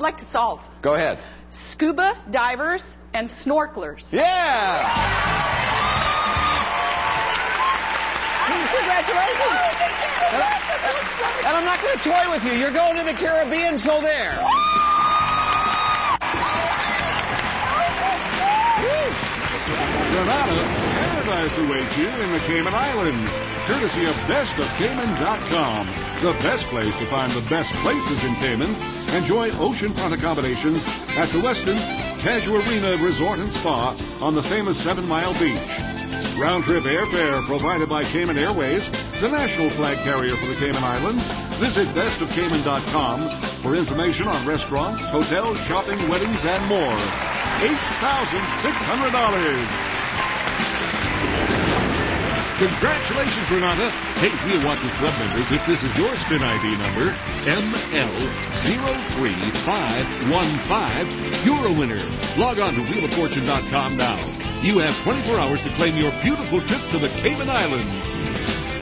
I'd like to solve. Go ahead. Scuba divers and snorkelers. Yeah! Congratulations. Oh, and, and I'm not going to toy with you. You're going to the Caribbean, so there. Renata, paradise awaits you in the Cayman Islands, courtesy of bestofcayman.com. The best place to find the best places in Cayman. Enjoy oceanfront accommodations at the Westin Casuarina Resort and Spa on the famous Seven Mile Beach. Round trip airfare provided by Cayman Airways, the national flag carrier for the Cayman Islands. Visit bestofcayman.com for information on restaurants, hotels, shopping, weddings, and more. $8,600. Congratulations, Renata. Hey, Wheel Watchers Club members, if this is your spin ID number, ML03515, you're a winner. Log on to wheeloffortune.com now. You have 24 hours to claim your beautiful trip to the Cayman Islands.